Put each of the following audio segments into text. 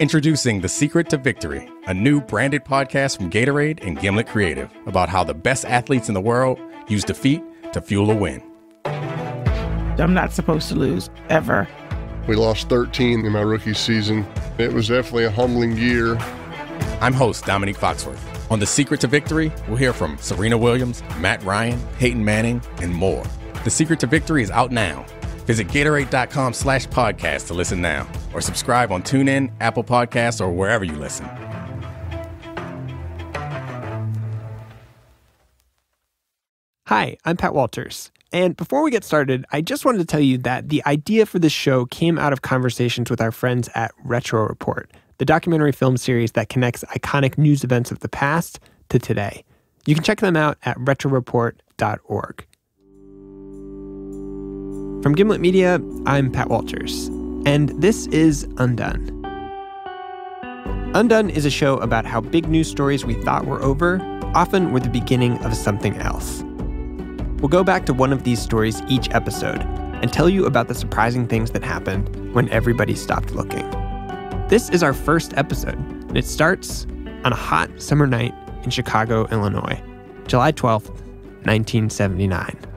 Introducing The Secret to Victory, a new branded podcast from Gatorade and Gimlet Creative about how the best athletes in the world use defeat to fuel a win. I'm not supposed to lose ever. We lost 13 in my rookie season. It was definitely a humbling year. I'm host Dominique Foxworth. On The Secret to Victory, we'll hear from Serena Williams, Matt Ryan, Peyton Manning, and more. The Secret to Victory is out now. Visit Gatorade.com slash podcast to listen now, or subscribe on TuneIn, Apple Podcasts, or wherever you listen. Hi, I'm Pat Walters. And before we get started, I just wanted to tell you that the idea for this show came out of conversations with our friends at Retro Report, the documentary film series that connects iconic news events of the past to today. You can check them out at retroreport.org. From Gimlet Media, I'm Pat Walters, and this is Undone. Undone is a show about how big news stories we thought were over often were the beginning of something else. We'll go back to one of these stories each episode and tell you about the surprising things that happened when everybody stopped looking. This is our first episode, and it starts on a hot summer night in Chicago, Illinois, July 12th, 1979.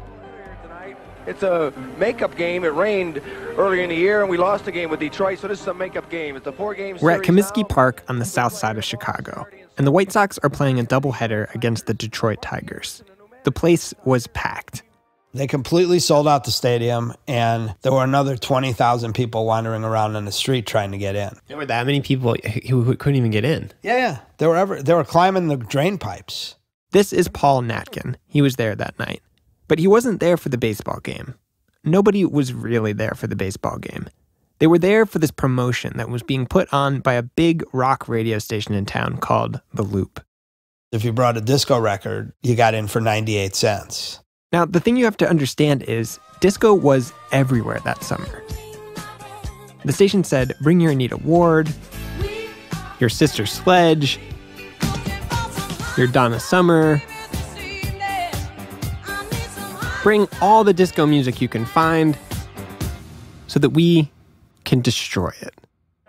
It's a makeup game. It rained earlier in the year, and we lost a game with Detroit, so this is a makeup game. It's a four-game We're at series Comiskey now. Park on the south side of Chicago, and the White Sox are playing a doubleheader against the Detroit Tigers. The place was packed. They completely sold out the stadium, and there were another 20,000 people wandering around in the street trying to get in. There were that many people who who couldn't even get in. Yeah, yeah. They were, ever, they were climbing the drain pipes. This is Paul Natkin. He was there that night. But he wasn't there for the baseball game. Nobody was really there for the baseball game. They were there for this promotion that was being put on by a big rock radio station in town called The Loop. If you brought a disco record, you got in for 98 cents. Now, the thing you have to understand is disco was everywhere that summer. The station said, Bring your Anita Ward, your Sister Sledge, your Donna Summer. Bring all the disco music you can find so that we can destroy it.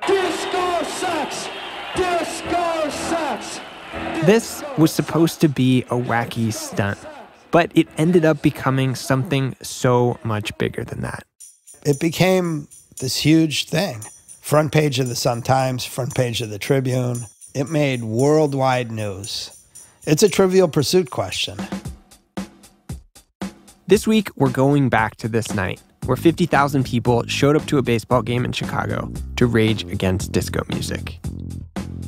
Disco sucks. Disco sucks. This was supposed to be a wacky stunt, but it ended up becoming something so much bigger than that. It became this huge thing. Front page of the Sun Times, front page of the Tribune. It made worldwide news. It's a trivial pursuit question. This week, we're going back to this night where 50,000 people showed up to a baseball game in Chicago to rage against disco music.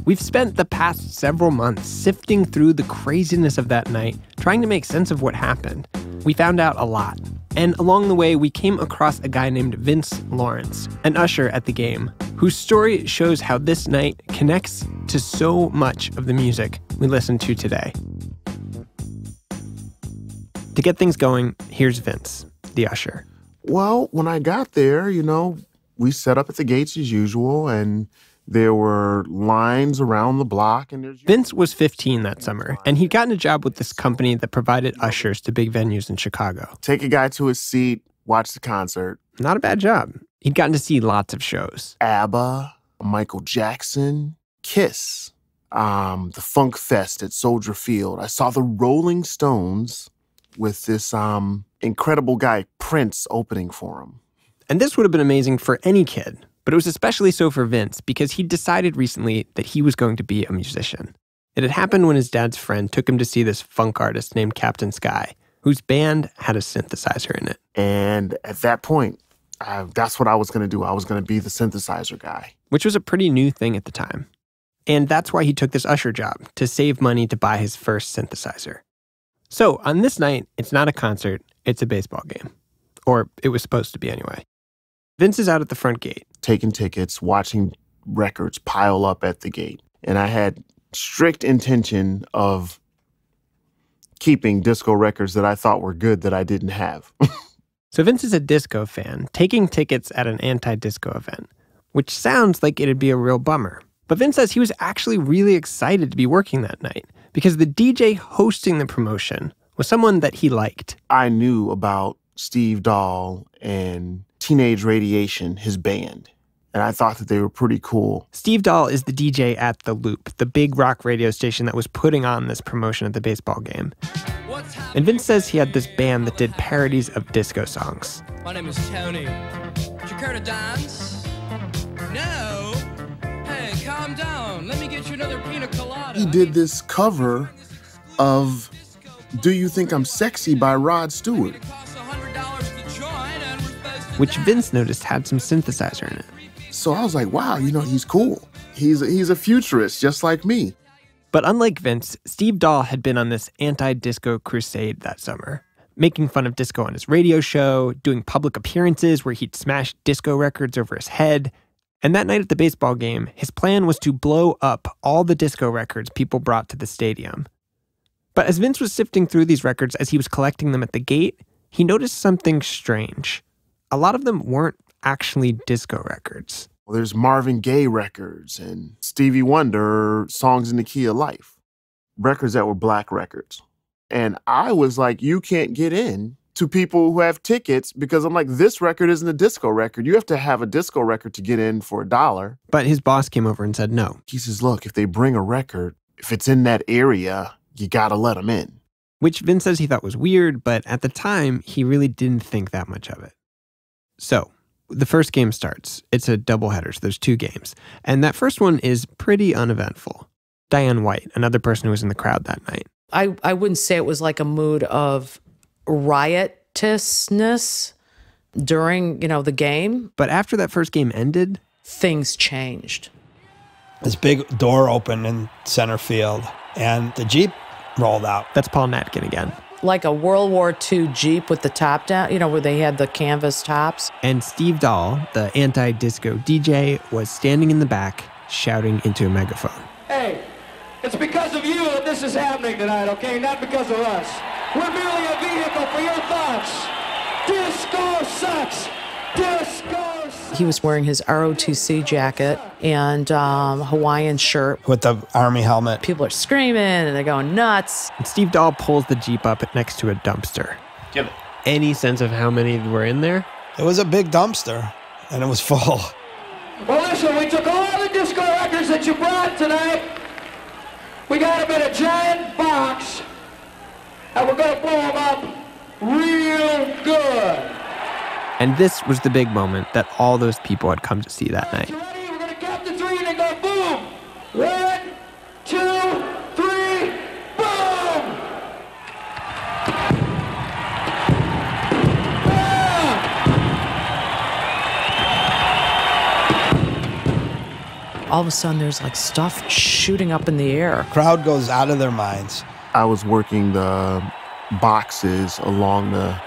We've spent the past several months sifting through the craziness of that night, trying to make sense of what happened. We found out a lot. And along the way, we came across a guy named Vince Lawrence, an usher at the game, whose story shows how this night connects to so much of the music we listen to today. To get things going, here's Vince, the usher. Well, when I got there, you know, we set up at the gates as usual, and there were lines around the block, and there's Vince was 15 that summer, and he'd gotten a job with this company that provided ushers to big venues in Chicago. take a guy to his seat, watch the concert. Not a bad job. He'd gotten to see lots of shows. ABBA, Michael Jackson, Kiss, um, the Funk Fest at Soldier Field. I saw the Rolling Stones with this um, incredible guy Prince opening for him. And this would have been amazing for any kid, but it was especially so for Vince because he'd decided recently that he was going to be a musician. It had happened when his dad's friend took him to see this funk artist named Captain Sky, whose band had a synthesizer in it. And at that point, I, that's what I was going to do. I was going to be the synthesizer guy. which was a pretty new thing at the time. And that's why he took this usher job to save money to buy his first synthesizer. So on this night, it's not a concert, it's a baseball game. Or it was supposed to be anyway. Vince is out at the front gate. taking tickets, watching records pile up at the gate. And I had strict intention of keeping disco records that I thought were good that I didn't have. So Vince is a disco fan, taking tickets at an anti disco event, which sounds like it'd be a real bummer. But Vince says he was actually really excited to be working that night because the DJ hosting the promotion was someone that he liked. I knew about Steve Dahl and Teenage Radiation, his band. and I thought that they were pretty cool. Steve Dahl is the DJ at The Loop, the big rock radio station that was putting on this promotion at the baseball game. And Vince says he had this band that did parodies of disco songs. My name is Tony. Did you care to dance? No? Hey, calm down. Let me get you another pina colada. He did this cover of Do You Think I'm Sexy by Rod Stewart. Which Vince noticed had some synthesizer in it. So I was like, wow, you know, he's cool. He's a, he's a futurist just like me. But unlike Vince, Steve Dahl had been on this anti disco crusade that summer, making fun of disco on his radio show, doing public appearances where he'd smash disco records over his head. And that night at the baseball game, his plan was to blow up all the disco records people brought to the stadium. But as Vince was sifting through these records as he was collecting them at the gate, he noticed something strange. A lot of them weren't actually disco records. Well, there's Marvin Gaye records and Stevie Wonder songs in the key of life, records that were black records. And I was like, you can't get in to people who have tickets because I'm like, this record isn't a disco record. You have to have a disco record to get in for a dollar. But his boss came over and said no. He says, look, if they bring a record, if it's in that area, you gotta let them in. Which Vince says he thought was weird, but at the time, he really didn't think that much of it. So, the first game starts. It's a doubleheader, so there's two games. And that first one is pretty uneventful. Diane White, another person who was in the crowd that night. I, I wouldn't say it was like a mood of riotousness during, you know, the game. But after that first game ended, things changed. This big door opened in center field, and the Jeep rolled out. That's Paul Natkin again. Like a World War II Jeep with the top down, you know, where they had the canvas tops. And Steve Dahl, the anti disco DJ, was standing in the back shouting into a megaphone. Hey, it's because of you that this is happening tonight, okay? Not because of us. We're merely a vehicle for your thoughts. Disco sucks. Disco sucks. He was wearing his ROTC jacket and um, Hawaiian shirt with the army helmet. People are screaming and they're going nuts. And Steve Dahl pulls the Jeep up next to a dumpster. Give it. Any sense of how many were in there? It was a big dumpster, and it was full. Well, listen, we took all the disco records that you brought tonight. We got them in a giant box, and we're going to blow them up real good. And this was the big moment that all those people had come to see that night. Ready? We're going to count to three and then go boom. One, two, three, boom. All of a sudden, there's like stuff shooting up in the air. Crowd goes out of their minds. I was working the boxes along the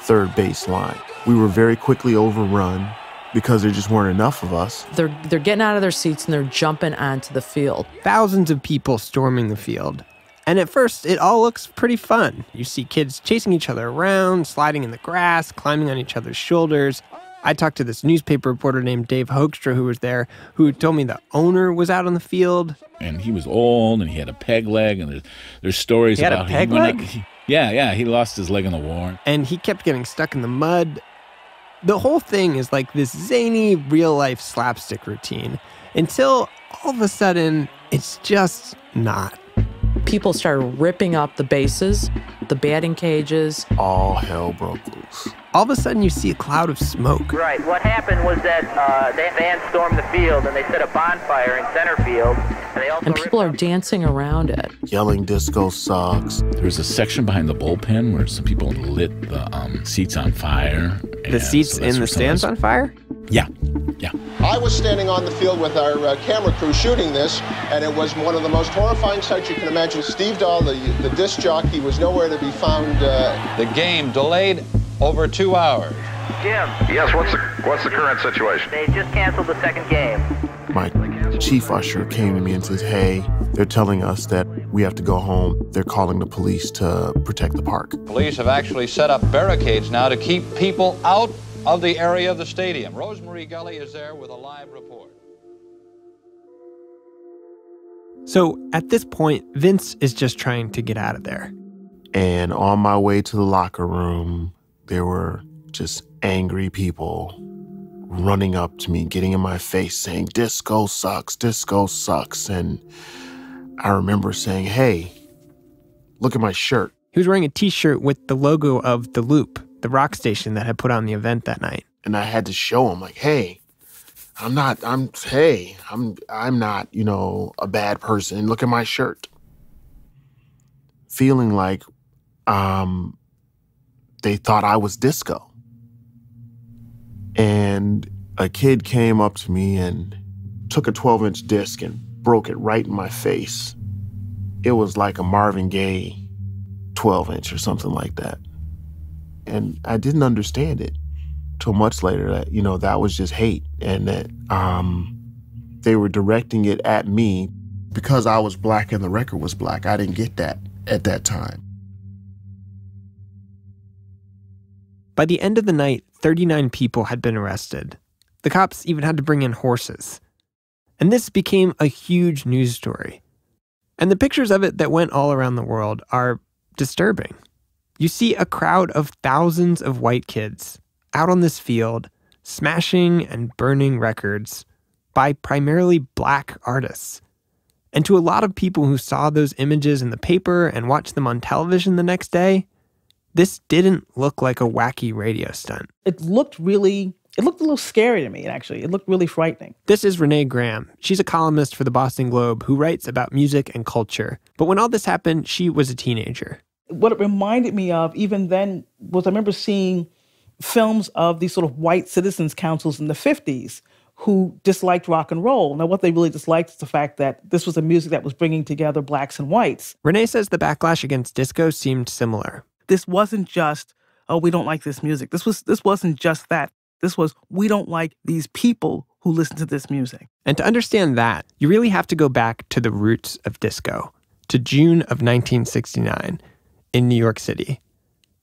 third base line. We were very quickly overrun because there just weren't enough of us. They're they're getting out of their seats and they're jumping onto the field. Thousands of people storming the field. And at first, it all looks pretty fun. You see kids chasing each other around, sliding in the grass, climbing on each other's shoulders. I talked to this newspaper reporter named Dave Hoekstra who was there, who told me the owner was out on the field. And he was old and he had a peg leg, and there's, there's stories He had a about peg he went- leg? he- yeah, yeah, he lost his leg in the war. and he kept getting stuck in the mud. The whole thing is like this zany real life slapstick routine until all of a sudden it's just not. People started ripping up the bases, the batting cages. All hell broke loose. All of a sudden you see a cloud of smoke. Right. What happened was that uh, they van stormed the field and they set a bonfire in center field, and they also And people are dancing around it. Yelling disco sucks. There was a section behind the bullpen where some people lit the um, seats on fire. The seats so in the stands on fire? Yeah, yeah. I was standing on the field with our uh, camera crew shooting this, and it was one of the most horrifying sights you can imagine. Steve Dahl, the, the disc jockey, was nowhere to be found. Uh, The game delayed over two hours. Jim. Yes, what's the, what's the current situation? They just canceled the second game. My chief usher came to me and says, Hey, they're telling us that we have to go home. They're calling the police to protect the park. Police have actually set up barricades now to keep people out of the area of the stadium. Rosemary Gully is there with a live report. So at this point, Vince is just trying to get out of there. And on my way to the locker room, there were just angry people running up to me, getting in my face, saying, Disco sucks, disco sucks. And I remember saying, Hey, look at my shirt. He was wearing a t shirt with the logo of The Loop, the rock station that had put on the event that night. And I had to show him, like, hey, I'm not, I'm, hey, I'm, I'm not, you know, a bad person. Look at my shirt. Feeling like um, they thought I was disco. And a kid came up to me and took a 12 inch disc and broke it right in my face. It was like a Marvin Gaye 12 inch or something like that. And I didn't understand it till much later that, you know, that was just hate and that um, they were directing it at me because I was black and the record was black. I didn't get that at that time. By the end of the night, 39 people had been arrested. The cops even had to bring in horses. And this became a huge news story. And the pictures of it that went all around the world are disturbing. You see a crowd of thousands of white kids out on this field, smashing and burning records by primarily black artists. And to a lot of people who saw those images in the paper and watched them on television the next day, this didn't look like a wacky radio stunt. It looked really it looked a little scary to me, actually. It looked really frightening. This is Renee Graham. She's a columnist for the Boston Globe who writes about music and culture. But when all this happened, she was a teenager. What it reminded me of, even then, was I remember seeing films of these sort of white citizens' councils in the 50s who disliked rock and roll. Now, what they really disliked is the fact that this was a music that was bringing together blacks and whites. Renee says the backlash against disco seemed similar this wasn't just oh we don't like this music. This was this wasn't just that. This was we don't like these people who listen to this music. And to understand that you really have to go back to the roots of disco to june of 1969 in new york city.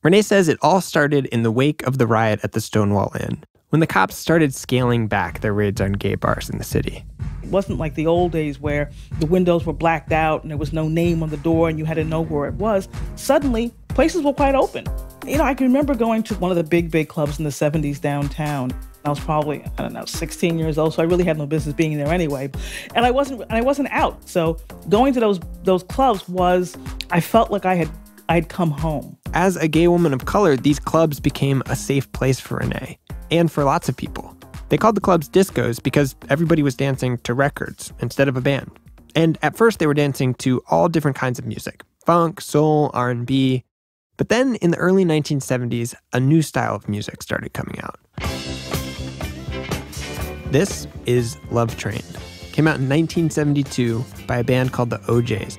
Renee says it all started in the wake of the riot at the stonewall inn when the cops started scaling back their raids on gay bars in the city it wasn't like the old days where the windows were blacked out and there was no name on the door and you had to know where it was. Suddenly, places were quite open. You know, I can remember going to one of the big, big clubs in the 70s downtown. I was probably, I don't know, 16 years old, so I really had no business being there anyway. And I wasn't and I wasn't out. So going to those those clubs was I felt like I had I'd come home. As a gay woman of color, these clubs became a safe place for Renee and for lots of people. They called the clubs discos because everybody was dancing to records instead of a band. And at first they were dancing to all different kinds of music, funk, soul, R&B. But then in the early 1970s, a new style of music started coming out. This is Love Train. Came out in 1972 by a band called the O'Jays.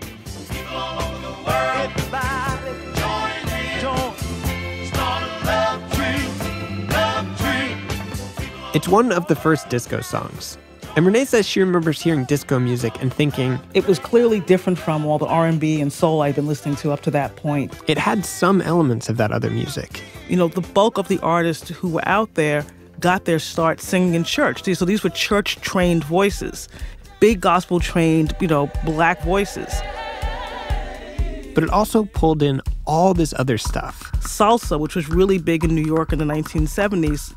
It's one of the first disco songs. And Renee says she remembers hearing disco music and thinking it was clearly different from all the R&B and soul I'd been listening to up to that point. It had some elements of that other music. You know, the bulk of the artists who were out there got their start singing in church. So these were church-trained voices, big gospel-trained, you know, black voices. But it also pulled in all this other stuff. Salsa, which was really big in New York in the 1970s,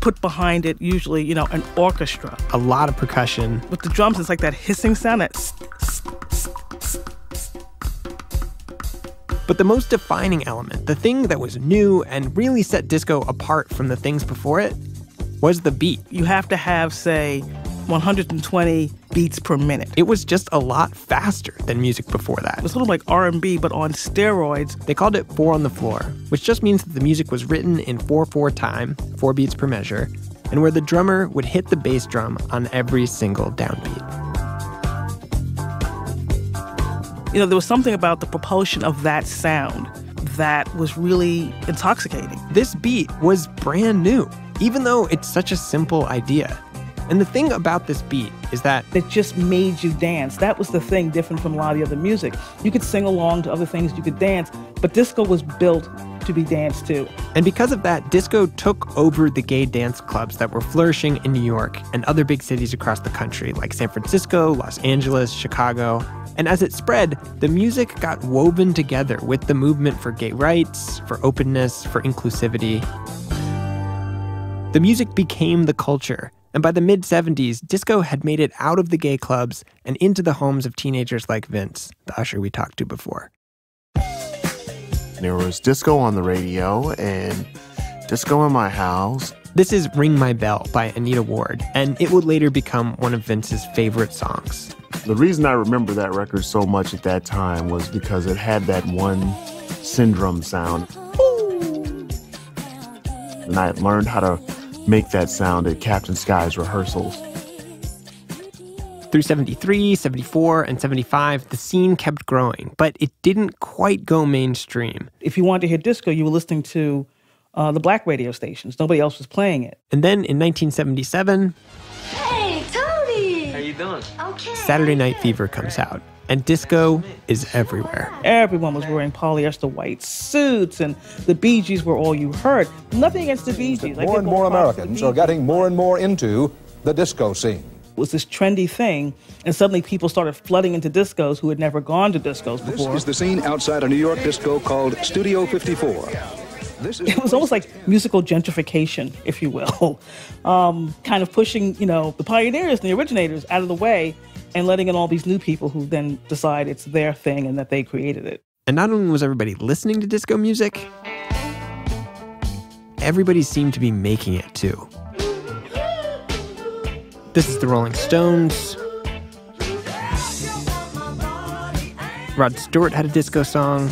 put behind it usually, you know, an orchestra. A lot of percussion. With the drums, it's like that hissing sound that. But the most defining element, the thing that was new and really set disco apart from the things before it, was the beat. You have to have, say, 120 beats per minute. It was just a lot faster than music before that. It was sort of like R&B but on steroids. They called it 4 on the floor, which just means that the music was written in 4/4 time, 4 beats per measure, and where the drummer would hit the bass drum on every single downbeat. You know, there was something about the propulsion of that sound that was really intoxicating. This beat was brand new, even though it's such a simple idea. And the thing about this beat is that it just made you dance. That was the thing different from a lot of the other music. You could sing along to other things, you could dance, but disco was built to be danced to. And because of that, disco took over the gay dance clubs that were flourishing in New York and other big cities across the country, like San Francisco, Los Angeles, Chicago. And as it spread, the music got woven together with the movement for gay rights, for openness, for inclusivity. The music became the culture, and by the mid 70s, disco had made it out of the gay clubs and into the homes of teenagers like Vince, the usher we talked to before. There was disco on the radio and disco in my house. This is Ring My Bell by Anita Ward, and it would later become one of Vince's favorite songs. The reason I remember that record so much at that time was because it had that one Syndrum sound. And I learned how to make that sound at Captain Sky's rehearsals. Through 73, 74, and 75, the scene kept growing, but it didn't quite go mainstream. If you wanted to hear disco, you were listening to uh, the black radio stations. Nobody else was playing it. And then in 1977, Hey, Tony! How you doing? Okay. Saturday Night Fever comes out, and disco is everywhere. Everyone was wearing polyester white suits, and the Bee Gees were all you heard. Nothing against the Bee Gees. I More give and more props to the Americans are getting more and more into the disco scene. It was this trendy thing, and suddenly people started flooding into discos who had never gone to discos before. This before. is the scene outside a New York disco called Studio 54. This is it was almost like musical gentrification, if you will, um, kind of pushing you know the pioneers and the originators out of the way, and letting in all these new people who then decide it's their thing and that they created it. And not only was everybody listening to disco music, everybody seemed to be making it too. This is the Rolling Stones. Rod Stewart had a disco song.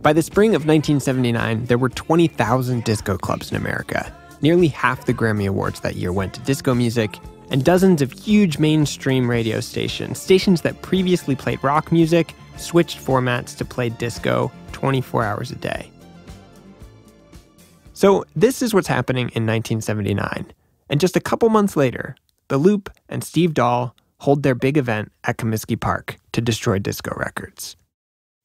By the spring of 1979, there were 20,000 disco clubs in America. Nearly half the Grammy Awards that year went to disco music, and dozens of huge mainstream radio stations, stations that previously played rock music, switched formats to play disco 24 hours a day. So, this is what's happening in 1979. And just a couple months later, The Loop and Steve Dahl hold their big event at Comiskey Park to destroy disco records.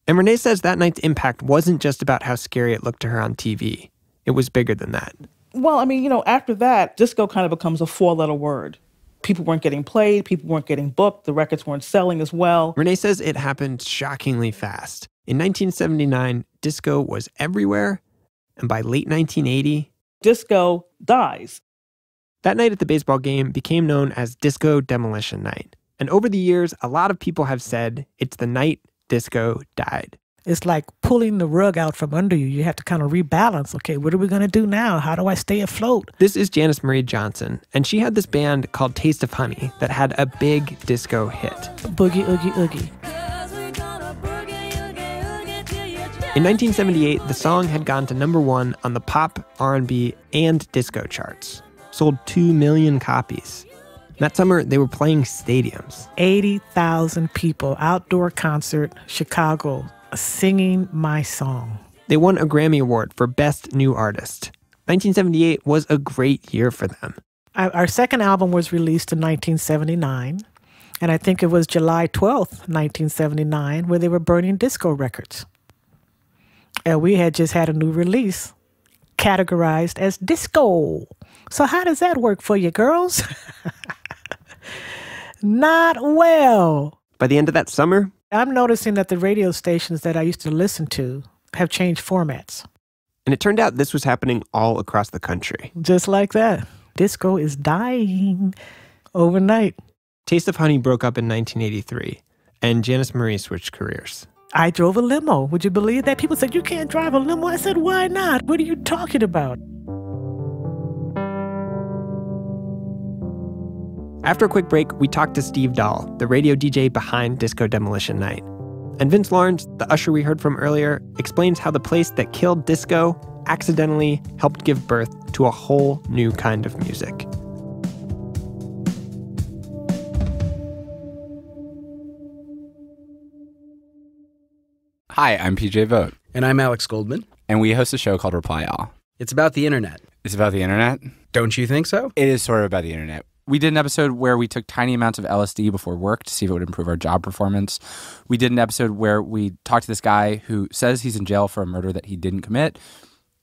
And Renee says that night's impact wasn't just about how scary it looked to her on TV, it was bigger than that. Well, I mean, you know, after that, disco kind of becomes a four-letter word. People weren't getting played, people weren't getting booked, the records weren't selling as well. Renee says it happened shockingly fast. In 1979, disco was everywhere, and by late 1980, disco dies. That night at the baseball game became known as Disco Demolition Night. And over the years, a lot of people have said it's the night disco died. It's like pulling the rug out from under you. You have to kind of rebalance. Okay, what are we going to do now? How do I stay afloat? This is Janice Marie Johnson, and she had this band called Taste of Honey that had a big disco hit. Boogie, oogie, oogie. In 1978, the song had gone to number 1 on the pop, R&B, and disco charts. Sold 2 million copies. That summer, they were playing stadiums. 80,000 people, outdoor concert, Chicago, singing my song. They won a Grammy Award for Best New Artist. 1978 was a great year for them. Our second album was released in 1979, and I think it was July 12th, 1979, where they were burning disco records. And we had just had a new release categorized as disco. So, how does that work for you, girls? Not well. By the end of that summer, I'm noticing that the radio stations that I used to listen to have changed formats. and it turned out this was happening all across the country. Just like that. Disco is dying overnight. Taste of Honey broke up in 1983, and Janice Marie switched careers. I drove a limo. Would you believe that? People said, You can't drive a limo. I said, Why not? What are you talking about? After a quick break, we talked to Steve Dahl, the radio DJ behind Disco Demolition Night. And Vince Lawrence, the usher we heard from earlier, explains how the place that killed disco accidentally helped give birth to a whole new kind of music. Hi, I'm PJ Vogt. And I'm Alex Goldman. And we host a show called Reply All. It's about the internet. It's about the internet? Don't you think so? It is sort of about the internet. We did an episode where we took tiny amounts of LSD before work to see if it would improve our job performance. We did an episode where we talked to this guy who says he's in jail for a murder that he didn't commit.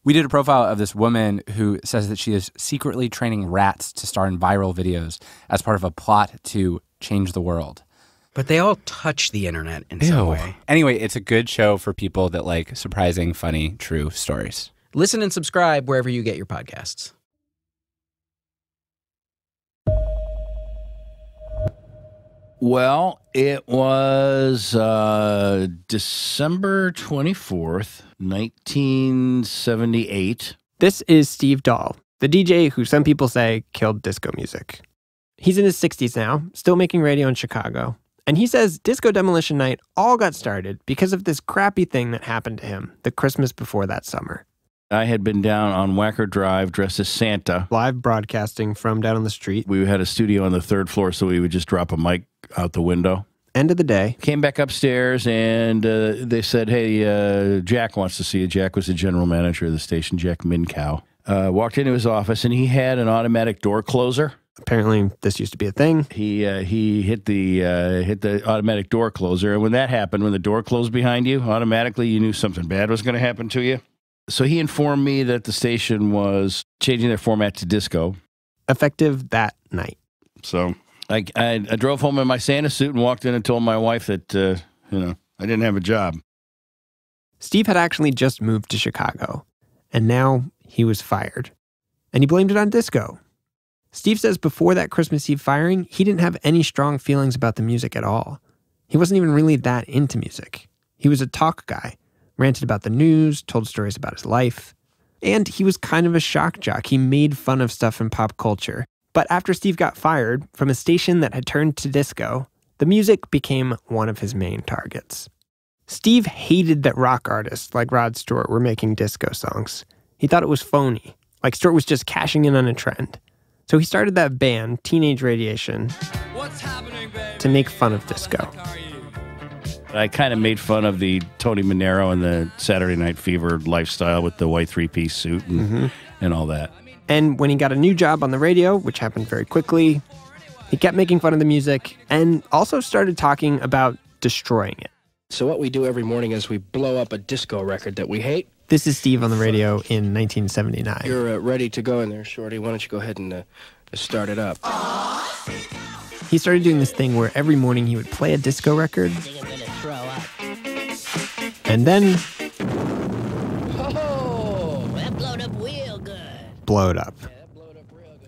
We did a profile of this woman who says that she is secretly training rats to star in viral videos as part of a plot to change the world. But they all touch the internet in some way. Anyway, it's a good show for people that like surprising, funny, true stories. Listen and subscribe wherever you get your podcasts. Well, it was uh, December 24th, 1978. This is Steve Dahl, the DJ who some people say killed disco music. He's in his 60s now, still making radio in Chicago. And he says Disco Demolition Night all got started because of this crappy thing that happened to him the Christmas before that summer. I had been down on Wacker Drive dressed as Santa. Live broadcasting from down on the street. We had a studio on the third floor, so we would just drop a mic out the window. End of the day. Came back upstairs and uh, they said, Hey, uh, Jack wants to see you. Jack was the general manager of the station, Jack Minkow. Uh, walked into his office and he had an automatic door closer. Apparently, this used to be a thing. He uh, he hit the uh, hit the automatic door closer, and when that happened, when the door closed behind you, automatically you knew something bad was going to happen to you. So he informed me that the station was changing their format to disco, effective that night. So I, I, I drove home in my Santa suit and walked in and told my wife that uh, you know I didn't have a job. Steve had actually just moved to Chicago, and now he was fired, and he blamed it on disco. Steve says before that Christmas Eve firing, he didn't have any strong feelings about the music at all. He wasn't even really that into music. He was a talk guy, ranted about the news, told stories about his life. And he was kind of a shock jock. He made fun of stuff in pop culture. But after Steve got fired from a station that had turned to disco, the music became one of his main targets. Steve hated that rock artists like Rod Stewart were making disco songs. He thought it was phony, like Stewart was just cashing in on a trend. So he started that band, Teenage Radiation, to make fun of disco. I kind of made fun of the Tony Manero and the Saturday Night Fever lifestyle with the white three piece suit and, Mhm. and all that. And when he got a new job on the radio, which happened very quickly, he kept making fun of the music and also started talking about destroying it. So what we do every morning is we blow up a disco record that we hate. This is Steve on the radio in 1979. You're uh, ready to go in there, Shorty. Why don't you go ahead and uh, start it up? He started doing this thing where every morning he would play a disco record and then Oh, that blowed up real good. blow it up.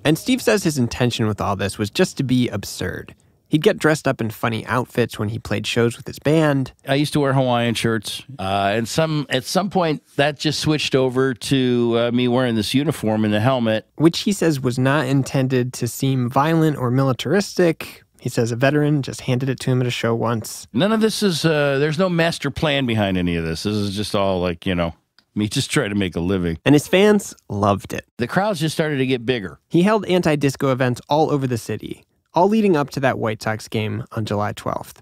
And Steve says his intention with all this was just to be absurd. He'd get dressed up in funny outfits when he played shows with his band. I used to wear Hawaiian shirts, uh, and some at some point that just switched over to uh, me wearing this uniform and the helmet. which he says was not intended to seem violent or militaristic. He says a veteran just handed it to him at a show once. None of this is. Uh, there's no master plan behind any of this. This is just all like you know me just trying to make a living. And his fans loved it. The crowds just started to get bigger. He held anti disco events all over the city, all leading up to that White Sox game on July 12th.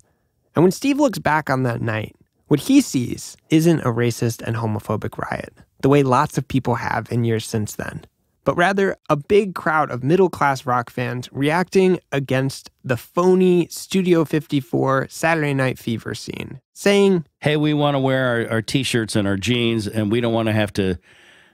And when Steve looks back on that night, what he sees isn't a racist and homophobic riot, the way lots of people have in years since then, but rather a big crowd of middle class rock fans reacting against the phony Studio 54 Saturday Night Fever scene, saying, Hey, we want to wear our, our t-shirts and our jeans, and we don't want to have to.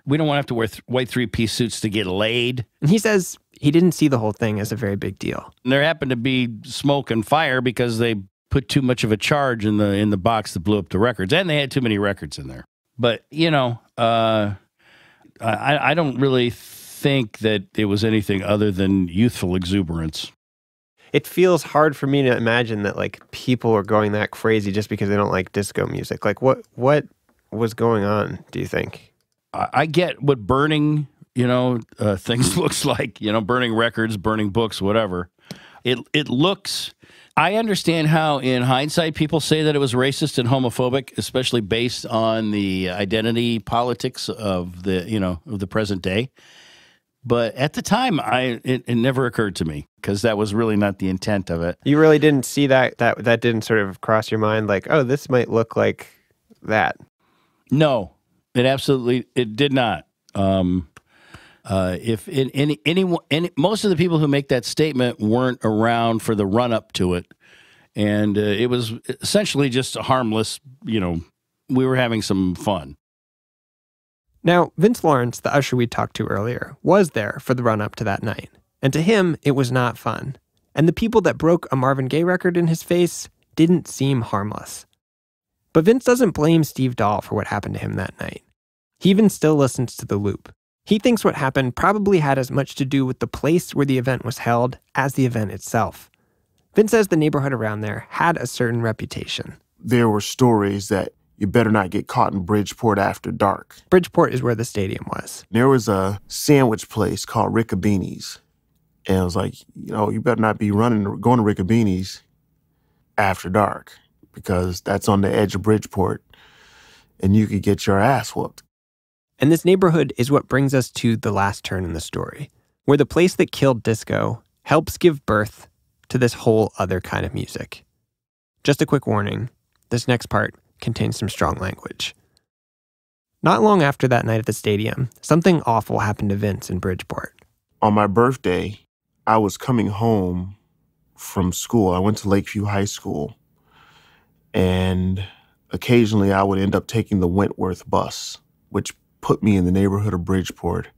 We don't want to have to wear th- white three-piece suits to get laid. and he says he didn't see the whole thing as a very big deal. And there happened to be smoke and fire because they put too much of a charge in the in the box that blew up the records, and they had too many records in there. But you know, uh, I I don't really think that it was anything other than youthful exuberance. It feels hard for me to imagine that like people are going that crazy just because they don't like disco music. Like what what was going on, do you think? I, I get what burning, you know, uh, things looks like. You know, burning records, burning books, whatever. It it looks. I understand how, in hindsight, people say that it was racist and homophobic, especially based on the identity politics of the you know of the present day. But at the time, I it, it never occurred to me because that was really not the intent of it. You really didn't see that that that didn't sort of cross your mind like, oh, this might look like that. No, it absolutely it did not. Um, uh, if in, any any any most of the people who make that statement weren't around for the run up to it, and uh, it was essentially just a harmless. You know, we were having some fun. Now, Vince Lawrence, the usher we talked to earlier, was there for the run up to that night. And to him, it was not fun. And the people that broke a Marvin Gaye record in his face didn't seem harmless. But Vince doesn't blame Steve Dahl for what happened to him that night. He even still listens to the loop. He thinks what happened probably had as much to do with the place where the event was held as the event itself. Vince says the neighborhood around there had a certain reputation. There were stories that you better not get caught in Bridgeport after dark. Bridgeport is where the stadium was. There was a sandwich place called Ricobene's. And it was like, you know, you better not be running, going to Ricobene's after dark because that's on the edge of Bridgeport and you could get your ass whooped. And this neighborhood is what brings us to the last turn in the story, where the place that killed disco helps give birth to this whole other kind of music. Just a quick warning this next part contains some strong language. Not long after that night at the stadium, something awful happened to Vince in Bridgeport. On my birthday, I was coming home from school. I went to Lakeview High School, and occasionally I would end up taking the Wentworth bus, which put me in the neighborhood of Bridgeport.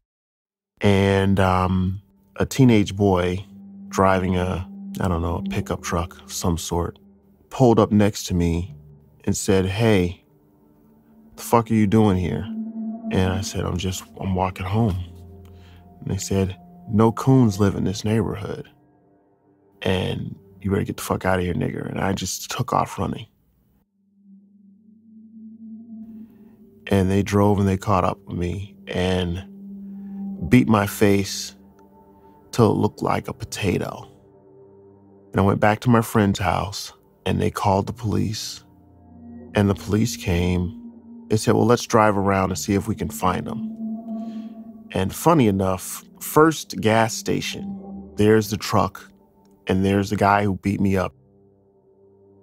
And um, a teenage boy driving a, I don't know, a pickup truck of some sort, pulled up next to me and said, Hey, the fuck are you doing here? And I said, I'm just, I'm walking home. And they said, No coons live in this neighborhood. And you better get the fuck out of here, nigger. And I just took off running. And they drove and they caught up with me and beat my face till it looked like a potato. And I went back to my friend's house and they called the police. And the police came. They said, Well, let's drive around and see if we can find them. And funny enough, first gas station, there's the truck, and there's the guy who beat me up.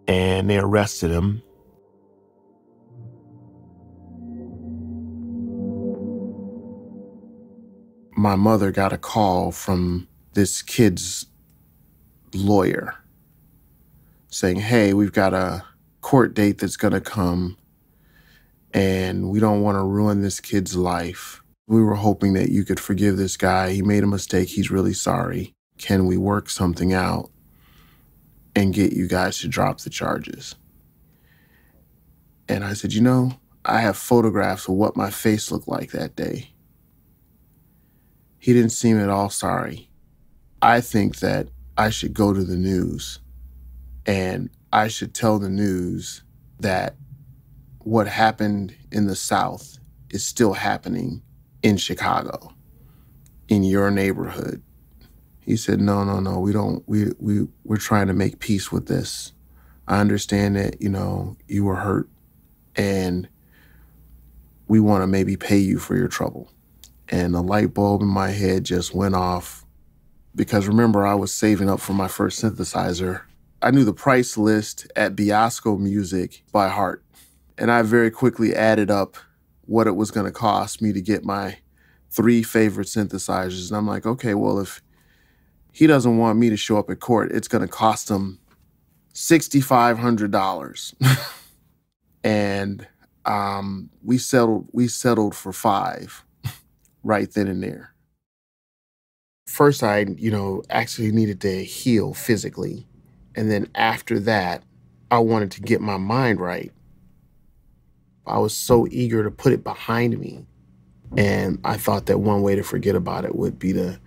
And they arrested him. My mother got a call from this kid's lawyer saying, Hey, we've got a court date that's going to come, and we don't want to ruin this kid's life. We were hoping that you could forgive this guy. He made a mistake. He's really sorry. Can we work something out and get you guys to drop the charges? And I said, You know, I have photographs of what my face looked like that day. He didn't seem at all sorry. I think that I should go to the news and I should tell the news that what happened in the South is still happening in Chicago, in your neighborhood. He said, No, no, no, we don't, we, we, we're trying to make peace with this. I understand that, you know, you were hurt and we want to maybe pay you for your trouble. And the light bulb in my head just went off because remember, I was saving up for my first synthesizer I knew the price list at Biasco Music by heart. And I very quickly added up what it was going to cost me to get my three favorite synthesizers. And I'm like, okay, well, if he doesn't want me to show up at court, it's going to cost him $6,500. and um, we settled we settled for five right then and there. First, I, you know, actually needed to heal physically and then after that, I wanted to get my mind right. I was so eager to put it behind me. And I thought that one way to forget about it would be to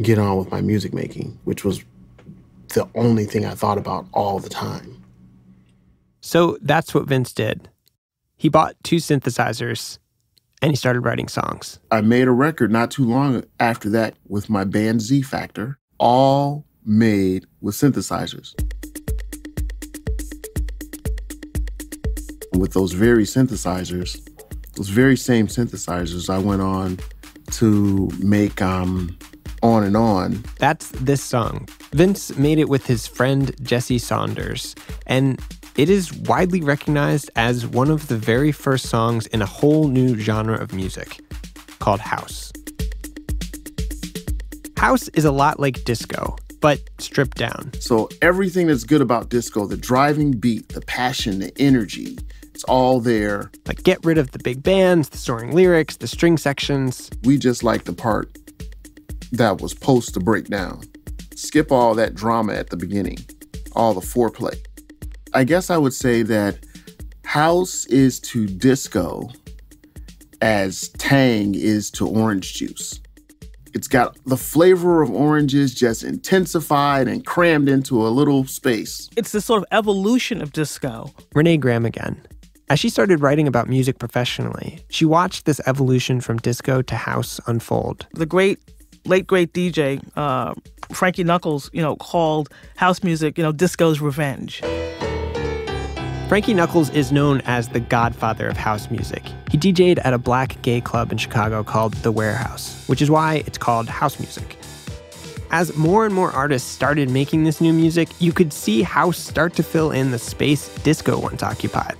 get on with my music making, which was the only thing I thought about all the time. So that's what Vince did. He bought two synthesizers and he started writing songs. I made a record not too long after that with my band Z Factor, all made with synthesizers. With those very synthesizers, those very same synthesizers, I went on to make um, On and On. That's this song. Vince made it with his friend Jesse Saunders, and it is widely recognized as one of the very first songs in a whole new genre of music called house. House is a lot like disco, but stripped down. So everything that's good about disco, the driving beat, the passion, the energy, it's all there. Like get rid of the big bands, the soaring lyrics, the string sections. We just like the part that was supposed to break down. Skip all that drama at the beginning, all the foreplay. I guess I would say that house is to disco as Tang is to orange juice. It's got the flavor of oranges just intensified and crammed into a little space. It's this sort of evolution of disco. Renee Graham again. As she started writing about music professionally, she watched this evolution from disco to house unfold. The great, late great DJ, uh, Frankie Knuckles, you know, called house music, you know, disco's revenge. Frankie Knuckles is known as the godfather of house music. He DJ'd at a black gay club in Chicago called The Warehouse, which is why it's called house music. As more and more artists started making this new music, you could see house start to fill in the space disco once occupied.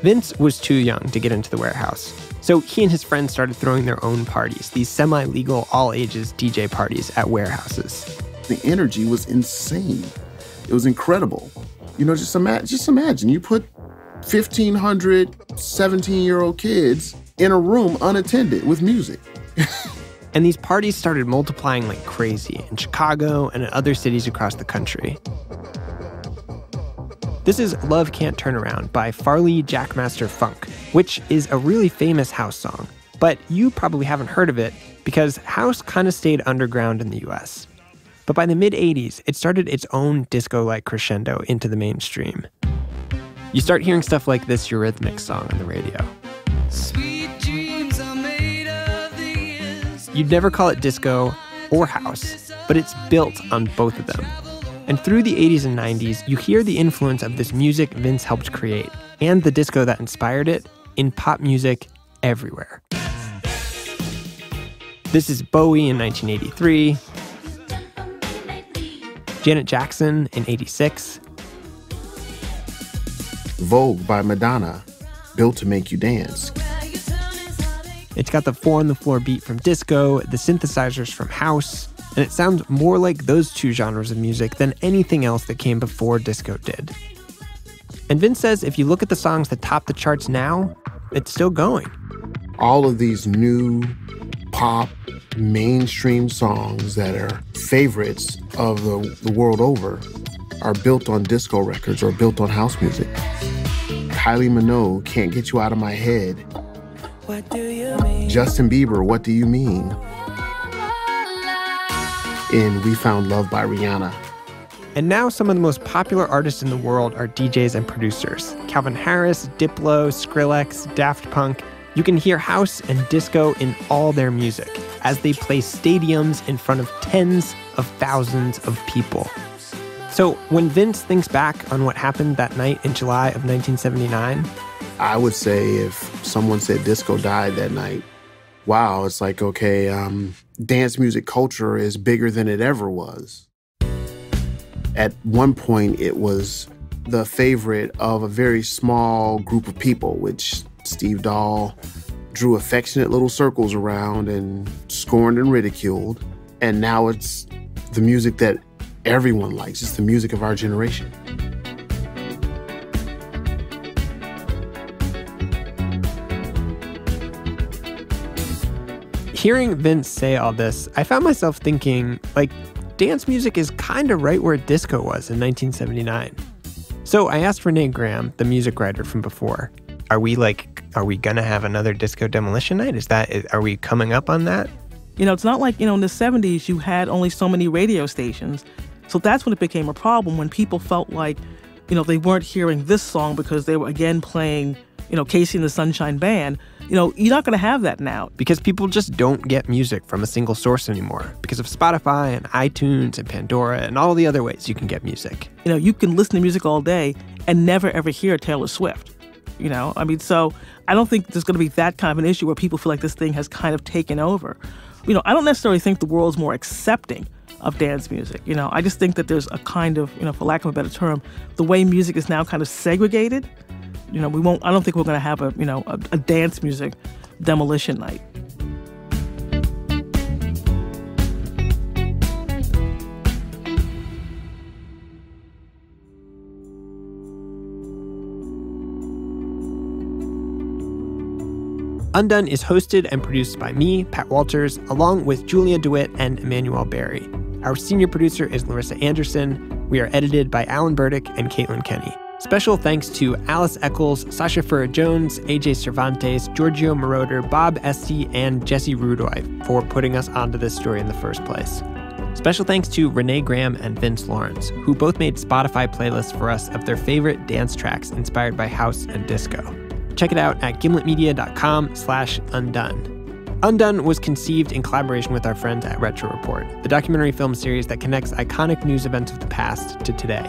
Vince was too young to get into The Warehouse, so he and his friends started throwing their own parties, these semi legal, all ages DJ parties at warehouses. The energy was insane. It was incredible. You know, just imagine, just imagine you put 1,500 17 year old kids in a room unattended with music. and these parties started multiplying like crazy in Chicago and in other cities across the country. This is Love Can't Turn Around by Farley Jackmaster Funk, which is a really famous house song. But you probably haven't heard of it because house kind of stayed underground in the US. But by the mid 80s, it started its own disco like crescendo into the mainstream. You start hearing stuff like this Eurythmics song on the radio. You'd never call it disco or house, but it's built on both of them. And through the 80s and 90s, you hear the influence of this music Vince helped create and the disco that inspired it in pop music everywhere. This is Bowie in 1983, Janet Jackson in 86. Vogue by Madonna, built to make you dance. It's got the four on the floor beat from disco, the synthesizers from house, and it sounds more like those two genres of music than anything else that came before disco did. And Vince says if you look at the songs that top the charts now, it's still going. All of these new pop mainstream songs that are favorites of the, the world over are built on disco records or built on house music. Kylie Minogue, Can't Get You Out of My Head. What do you mean? Justin Bieber, What Do You Mean? And We Found Love by Rihanna. And now some of the most popular artists in the world are DJs and producers. Calvin Harris, Diplo, Skrillex, Daft Punk. You can hear house and disco in all their music as they play stadiums in front of tens of thousands of people. So when Vince thinks back on what happened that night in July of 1979, I would say if someone said disco died that night, wow, it's like, okay, um, dance music culture is bigger than it ever was. At one point, it was the favorite of a very small group of people, which Steve Dahl drew affectionate little circles around and scorned and ridiculed. And now it's the music that everyone likes. It's the music of our generation. Hearing Vince say all this, I found myself thinking, like, dance music is kind of right where disco was in 1979. So I asked Renee Graham, the music writer from before, are we like, are we gonna have another disco demolition night? Is that, are we coming up on that? You know, it's not like, you know, in the 70s you had only so many radio stations. So that's when it became a problem when people felt like, you know, they weren't hearing this song because they were again playing, you know, KC and the Sunshine Band. You know, you're not going to have that now. Because people just don't get music from a single source anymore because of Spotify and iTunes and Pandora and all the other ways you can get music. You know, you can listen to music all day and never ever hear Taylor Swift. You know, I mean, so I don't think there's going to be that kind of an issue where people feel like this thing has kind of taken over. You know, I don't necessarily think the world's more accepting of dance music. You know, I just think that there's a kind of, you know, for lack of a better term, the way music is now kind of segregated. You know, we won't. I don't think we're going to have a, you know, a, a dance music demolition night. Undone is hosted and produced by me, Pat Walters, along with Julia DeWitt and Emmanuel Barry. Our senior producer is Larissa Anderson. We are edited by Alan Burdick and Caitlin Kenny. Special thanks to Alice Echols, Sasha Frere-Jones, AJ Cervantes, Giorgio Moroder, Bob Esty, and Jesse Rudoy for putting us onto this story in the first place. Special thanks to Renee Graham and Vince Lawrence, who both made Spotify playlists for us of their favorite dance tracks inspired by house and disco. Check it out at gimletmedia.com slash undone. Undone was conceived in collaboration with our friends at Retro Report, the documentary film series that connects iconic news events of the past to today.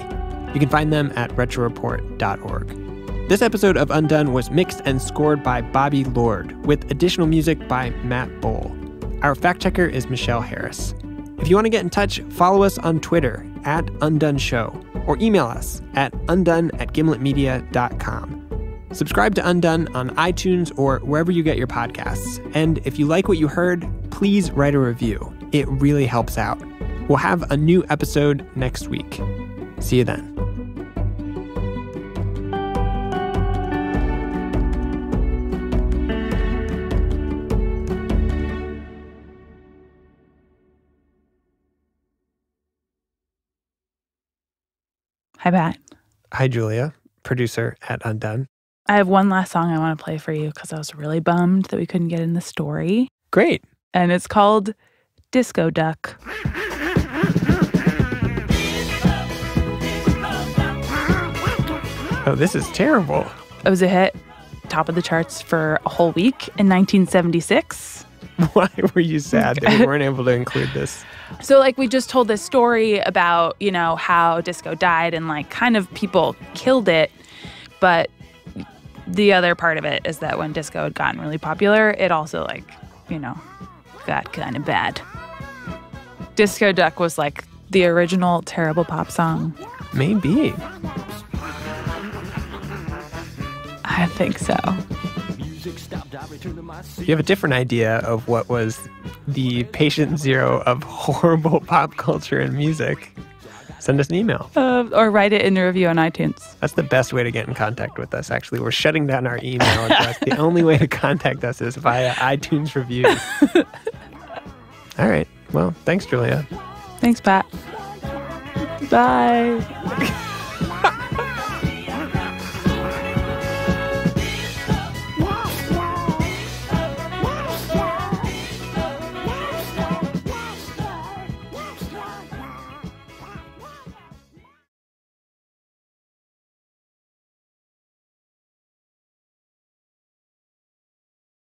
You can find them at retroreport.org. This episode of Undone was mixed and scored by Bobby Lord, with additional music by Matt Bowl. Our fact checker is Michelle Harris. If you want to get in touch, follow us on Twitter at Undone Show or email us at undone at gimletmedia.com. Subscribe to Undone on iTunes or wherever you get your podcasts. And if you like what you heard, please write a review. It really helps out. We'll have a new episode next week. See you then. Hi, Pat. Hi, Julia, producer at Undone. I have one last song I want to play for you because I was really bummed that we couldn't get in the story. Great. And it's called Disco Duck. Oh, this is terrible. It was a hit, top of the charts for a whole week in 1976. Why were you sad that we weren't able to include this? So, like, we just told this story about, you know, how disco died and, like, kind of people killed it. But the other part of it is that when disco had gotten really popular, it also, like, you know, got kind of bad. Disco Duck was, like, the original terrible pop song. Maybe. I think so. You have a different idea of what was the patient zero of horrible pop culture and music. Send us an email. Uh, or write it in a review on iTunes. That's the best way to get in contact with us, actually. We're shutting down our email address. the only way to contact us is via iTunes reviews. All right. Well, thanks, Julia. Thanks, Pat. Bye.